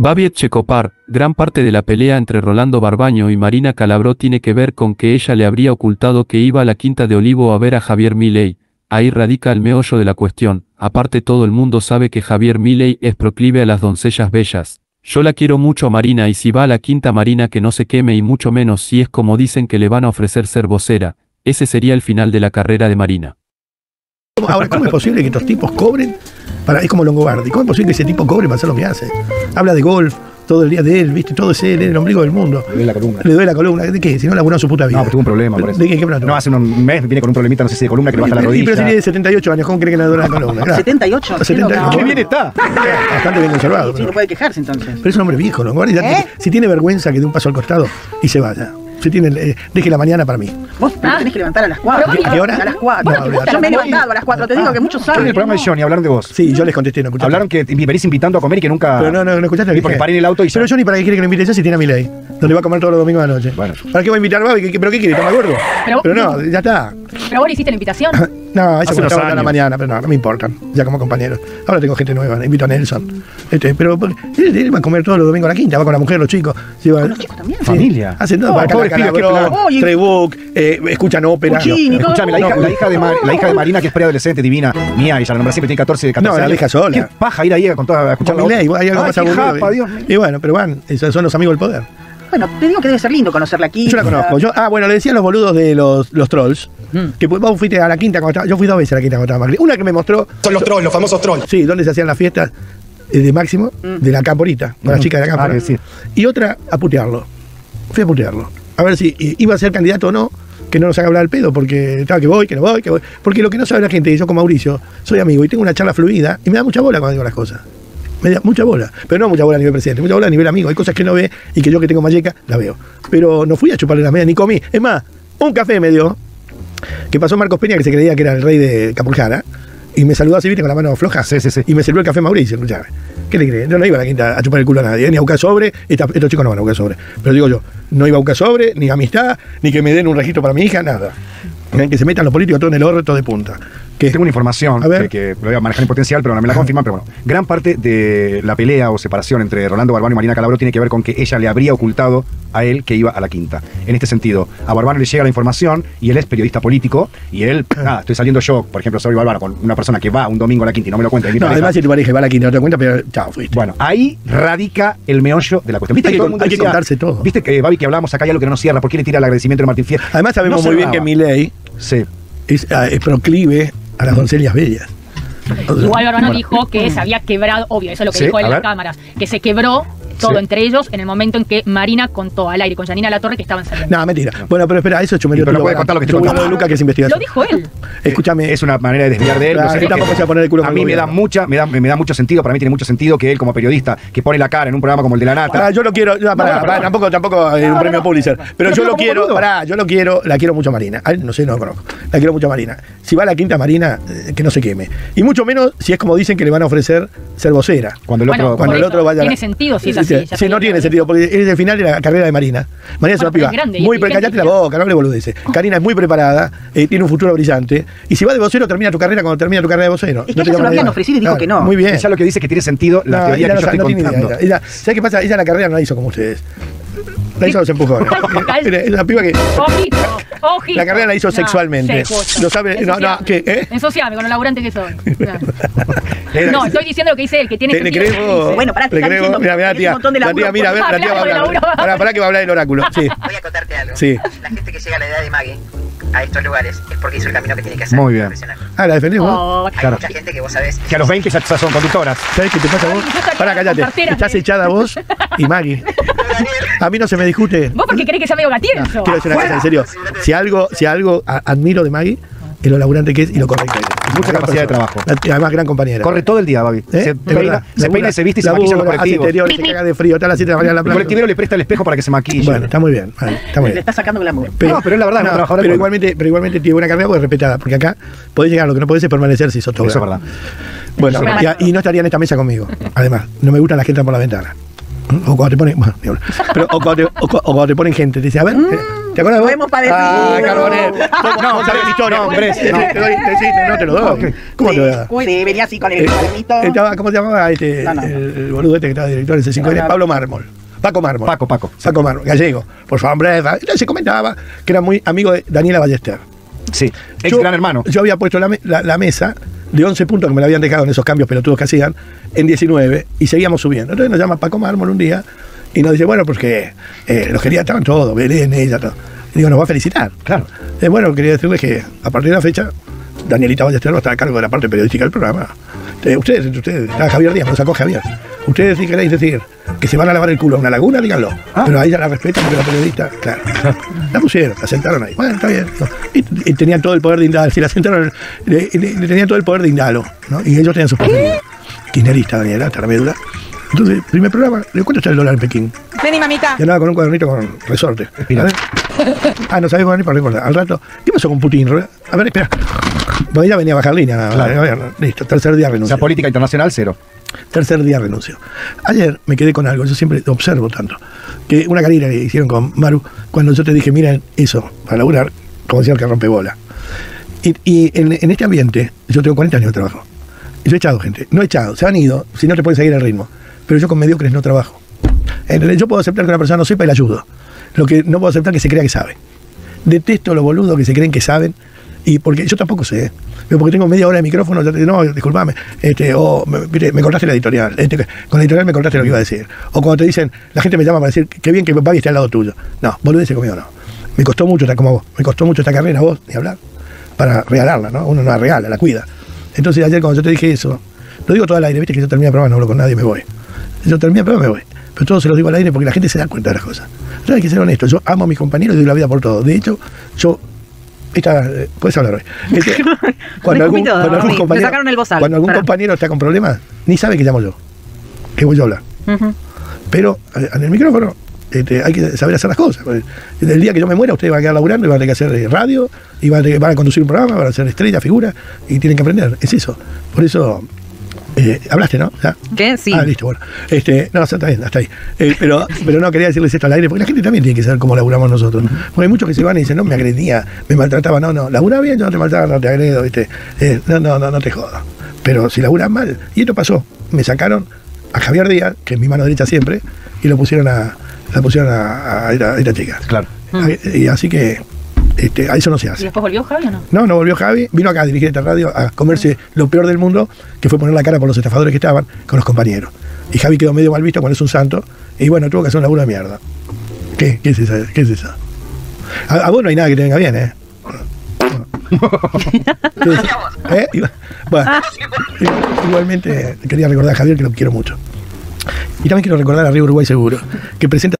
Babiet Checopar, gran parte de la pelea entre Rolando Barbaño y Marina Calabró tiene que ver con que ella le habría ocultado que iba a la Quinta de Olivo a ver a Javier Milei. Ahí radica el meollo de la cuestión. Aparte todo el mundo sabe que Javier Milei es proclive a las doncellas bellas. Yo la quiero mucho a Marina y si va a la Quinta Marina que no se queme y mucho menos si es como dicen que le van a ofrecer ser vocera. Ese sería el final de la carrera de Marina. Ahora, ¿cómo es posible que estos tipos cobren? Para, es como Longobardi. ¿Cómo es posible que ese tipo cobre para hacer lo que hace? Habla de golf, todo el día de él, ¿viste? Todo es él, es el ombligo del mundo. Le duele la columna. Le duele la columna. ¿De qué? Si no laburó en su puta vida. No, pero tuvo un problema por eso. ¿De qué? ¿Qué problema tuvo? No, hace un mes viene con un problemita, no sé si de columna, que le baja la Sí, rodilla. pero si tiene 78 años, ¿cómo cree que le duele la columna? Claro. 78. A 78. ¡Qué bien está! Bastante bien conservado. Sí, pero- no puede quejarse entonces. Pero es un hombre viejo, ¿no? ¿Eh? Si tiene vergüenza, que dé un paso al costado y se vaya. Si tiene, eh, deje la mañana para mí. Vos te tenés que levantar a las 4. ¿A qué hora? A las 4. No, olvidate. Yo me he levantado a las 4. Te digo que muchos En el saben. programa de Johnny hablaron de vos. Sí, yo les contesté, no escuchaste. Hablaron que me venís invitando a comer y que nunca. Pero no, no, no escuchaste. que porque paré en el auto y ya. Pero ni para qué quiere que lo invite yo si tiene a mi ley. Donde va a comer todos los domingos de la noche. Bueno. ¿Para qué va a invitar a ¿Qué- qué- ¿Pero qué quiere? ¿Está gordo? Pero- Pero no, ya está. Pero vos le hiciste la invitación. No, eso estaba a la mañana, pero no, no me importan, ya como compañeros. Ahora tengo gente nueva, invito a Nelson. Este, pero él, él va a comer todos los domingos a la quinta, va con la mujer, los chicos. Sí, va- ¿Con los chicos también? Sí. Familia. Hacen todo, Oh, a plan. Oye. Treybook, eh, escuchan ópera. Puccini, No, Escuchame, la hija, la, hija de Mar- la hija de Marina, que es preadolescente, divina, mía, ella la nombra siempre, tiene 14, de 14 No, la deja sola. Qué paja ir ahí con toda, a escuchar Con ley, hay algo Ay, más aburrido. japa, Dios mío. y bueno, pero van, esos son los amigos del poder. Bueno, te digo que debe ser lindo conocerla aquí. Yo la conozco. Yo, ah, bueno, le decían los boludos de los, los trolls. Que vos fuiste a la quinta cuando estaba. Yo fui dos veces a la quinta cuando estaba Macri. Una que me mostró. Son los trolls, los famosos trolls. Sí, donde se hacían las fiestas eh, de Máximo, de la camporita, con las chicas de la Ah, que sí. Y otra a putearlo. Fui a putearlo. A ver si eh, iba a ser candidato o no, que no nos haga hablar al pedo, porque estaba que voy, que no voy, que voy. Porque lo que no sabe la gente, y yo como Mauricio, soy amigo y tengo una charla fluida y me da mucha bola cuando digo las cosas. Me da mucha bola. Pero no mucha bola a nivel presidente, mucha bola a nivel amigo. Hay cosas que no ve y que yo que tengo malleca, la veo. Pero no fui a chuparle la media ni comí. Es más, un café me dio, que pasó Marcos Peña, que se creía que era el rey de Capuljara, y me saludó así, viste, con la mano floja. Sí, sí, sí. Y me sirvió el café Mauricio, escuchame. ¿Qué le crees? Yo no iba a la quinta a chupar el culo a nadie, ni a buscar sobre. Estos chicos no van a buscar sobre. Pero digo yo, no iba a buscar sobre, ni amistad, ni que me den un registro para mi hija, nada. ¿Eh? Que se metan los políticos todo en el orto de punta. Que Tengo una información A ver. que, que lo voy a manejar en potencial, pero no me la confirman. Pero bueno, gran parte de la pelea o separación entre Rolando Barbano y Marina Calabro tiene que ver con que ella le habría ocultado a él que iba a la quinta. En este sentido, a Barbano le llega la información y él es periodista político y él, nada, estoy saliendo yo, por ejemplo, soy Barbano, con una persona que va un domingo a la quinta y no me lo cuenta. no, pareja. además si tu pareja va a la quinta no te cuenta, pero chao, fuiste. Bueno, ahí radica el meollo de la cuestión. ¿Viste Hay que todo con- hay que contarse todo. ¿Viste que, Babi, que hablábamos acá y algo que no nos cierra? ¿Por qué le tira el agradecimiento de Martín Fierro? Además sabemos No muy bien cerraba. que mi es, ah, es proclive a las doncellas bellas. Igual Barbano dijo que se había quebrado, obvio, eso es lo que Sí, dijo en las cámaras, que se quebró todo Sí. entre ellos en el momento en que Marina contó al aire con Janina La Torre que estaban saliendo. No, mentira. Bueno, pero espera, eso es Pero tuyo, puede contar lo que contó. lo de Luca, que es investigación. Lo dijo él. Escúchame. Es una manera de desviar de él. Claro, no sé, él tampoco que- se va a poner el culo A con mí me da, mucha, me, da, me da mucho sentido, para mí tiene mucho sentido que él como periodista, que pone la cara en un programa como el de La Nata, Pará, yo lo quiero, no, pará, pará, tampoco, tampoco eh, un premio Pulitzer. Pero yo lo quiero, pará, yo lo quiero, la quiero mucho a Marina. No sé, no lo conozco. La quiero mucho a Marina. Si va a la quinta Marina, eh, que no se queme. Y mucho menos si es como dicen que le van a ofrecer ser vocera. cuando el Bueno, otro... Cuando por el eso, otro vaya. a la- tiene sentido si es Sí, no tiene sentido, porque es el final de la carrera de Marina. Marina es una piba es grande muy, es pero callate la boca, no hable boludeces. Karina es muy preparada, eh, tiene un futuro brillante. Y si va de vocero, termina tu carrera cuando termina tu carrera de vocero. Es que No te ella se lo habían ofrecido y dijo Claro, que no. Muy bien. Ella lo que dice que tiene sentido la No, teoría ella que no, yo estoy idea. Ella, ella- ¿Sabes qué pasa? Ella la carrera no la hizo como ustedes. La hizo a los empujones. Es una piba que. Ojito, ojito. La carrera la hizo No, sexualmente. Lo sabe- no, no, Ensuciame. ¿qué, eh? Ensuciame con lo laburante que soy. Era- No, estoy diciendo lo que dice él, que tiene ¿Le, le que vos? dice. Bueno, pará, te ¿Le vos? Mira, mira, tía. La tía, mira, a ver, la tía va a hablar. Pará, pará que va a hablar del oráculo. Sí. Voy a contarte algo. Sí. La gente que llega a la edad de Maggie a estos lugares es porque hizo el camino que tiene que hacer. Muy bien. Ah, ¿la defendés vos? Oh, Hay Claro. mucha gente que vos sabés. Que a los 20 ya son conductoras. ¿Sabés qué te pasa a vos? Pará, carteras Estás echada vos y Maggie. A mí no se me discute. Vos porque querés que sea medio No, gatieso. quiero decir una cosa, en serio. Si algo, si algo admiro de Maggie, es lo laburante que es y lo que es. Mucha Gran capacidad de trabajo. Además, gran compañera. Corre todo el día, Babi. ¿Eh? Se peina, verdad. se, Labura- peina y se viste y se maquilla en los colectivos. interiores, se caga de frío, está a las 7 de la El colectivero le presta el espejo para que se maquille. Bueno, está muy bien. vale, está muy Le bien. está sacando glamour. No, pero es la verdad, una trabajadora pero igualmente, pero igualmente tiene buena carrera porque es respetada, porque acá podés llegar, lo que no podés es permanecer si sos todo. Eso es verdad. Bueno, Eso es y- verdad. y, no estaría en esta mesa conmigo. Además, no me gustan las que entran por la ventana. O cuando te ponen, bueno, pero, o, cuando te, o o cuando te ponen gente, te dice, a ver, eh, ¿Te acuerdas hemos padecido. Ah, Carbonell. No, ¿Vos sabés la historia? no, hombre, Te- no. te doy- te- sí, no te lo doy. ¿Cómo te lo voy a dar? Sí, venía así con el Eh, cuadernito. estaba- ¿Cómo se llamaba este, No, no. El, el boludo este que estaba director del C5N? No, no. Pablo Mármol. Paco Mármol. Paco, Paco. Paco Mármol, gallego. Por su hambreza. Entonces se comentaba que era muy amigo de Daniela Ballester. Sí. Ex Yo- gran hermano. Yo había puesto la, la- la mesa de 11 puntos que me la habían dejado en esos cambios pelotudos que hacían, en 19, y seguíamos subiendo. Entonces nos llama Paco Mármol un día y nos dice, bueno, porque eh, los quería estaban todos, Belén, ella, todo. Y digo, nos va a felicitar. Claro. Eh, bueno, quería decirles que a partir de la fecha, Danielita Ballester va a cargo de la parte periodística del programa. Eh, ustedes, entre ustedes, está Javier Díaz, lo sacó Javier. Ustedes si queréis decir que se van a lavar el culo a una laguna, díganlo. Ah. Pero a ella la respetan porque la periodista, claro. La pusieron, la sentaron ahí. Bueno, está bien. ¿no? Y, y tenían todo el poder de Indalo. Si la sentaron, le, le- le tenían todo el poder de Indalo. ¿no? Y ellos tenían sus poderes. Kirchnerista, Daniela, hasta la médula. Entonces, primer programa, ¿de cuánto está el dólar en Pekín? Vení, mamita. Y andaba con un cuadernito con resorte. Mira. A ver. Ah, no sabés ni para recordar. Al rato, ¿qué pasó con Putin? A ver, espera. Porque ella venía a bajar línea. nada más. Claro. A ver, listo, tercer día O renunció. sea, política internacional, cero. Tercer día renunció. Ayer me quedé con algo, yo siempre observo tanto. Que una carina que hicieron con Maru, cuando yo te dije, miren eso, para laburar, como decía el que rompe bola. Y, y en, en este ambiente, yo tengo 40 años de trabajo. Yo he echado gente. No he echado, se han ido, si no te pueden seguir el ritmo. Pero yo con mediocres no trabajo. Yo puedo aceptar que una persona no sepa y la ayudo. Lo que no puedo aceptar que se crea que sabe. Detesto los boludos que se creen que saben. Y porque yo tampoco sé. ¿eh? Porque tengo media hora de micrófono, ya te digo, no, disculpame, este, o me, cortaste la editorial, este, con la editorial me cortaste lo que iba a decir. O cuando te dicen, la gente me llama para decir, qué bien que Babi esté al lado tuyo. No, boludeces conmigo no. Me costó mucho, como vos, me costó mucho esta carrera vos, ni hablar, para regalarla, ¿no? Uno no la regala, la cuida. Entonces ayer cuando yo te dije eso, lo digo todo al aire, viste que yo termino el programa, no hablo con nadie, me voy. Yo termino el programa, me voy. Pero todo se lo digo al aire porque la gente se da cuenta de las cosas. Yo hay que ser honesto, yo amo a mis compañeros y doy la vida por todo. De hecho, yo esta, eh, puedes hablar hoy. Este, cuando, algún, todo, cuando compañero, sacaron el bozal. cuando algún compañero está con problemas, ni sabe que llamo yo, que voy yo a hablar. Pero eh, en el micrófono este, hay que saber hacer las cosas. El día que yo me muera, ustedes van a quedar laburando y van a tener que hacer eh, radio, y van a, tener- van a conducir un programa, van a ser estrella, figura, y tienen que aprender. Es eso. Por eso, eh, hablaste, ¿no? ¿Ya? ¿Qué? Sí. Ah, listo, bueno. Este, no, está bien, hasta ahí. Eh, pero, pero no quería decirles esto al aire, porque la gente también tiene que saber cómo laburamos nosotros. Porque hay muchos que se van y dicen, no, me agredía, me maltrataba. No, no, labura bien, yo no te maltrato, no te agredo, ¿viste? Eh, no, no, no, no te jodas. Pero si laburas mal, y esto pasó, me sacaron a Javier Díaz, que es mi mano derecha siempre, y lo pusieron a, la pusieron a, a a esta chica. Claro. Y así que este, a eso no se ¿Y hace. después volvió Javi o no? No, no volvió Javi, vino acá a dirigir esta radio a comerse lo peor del mundo, que fue poner la cara por los estafadores que estaban con los compañeros. Y Javi quedó medio mal visto cuando es un santo, y bueno, tuvo que hacer un laburo de mierda. ¿Qué? ¿Qué es esa? ¿Qué es eso? A, a vos no hay nada que te venga bien, ¿eh? ¿Eh? Bueno, igualmente quería recordar a Javier que lo quiero mucho. Y también quiero recordar a Río Uruguay Seguro, que presenta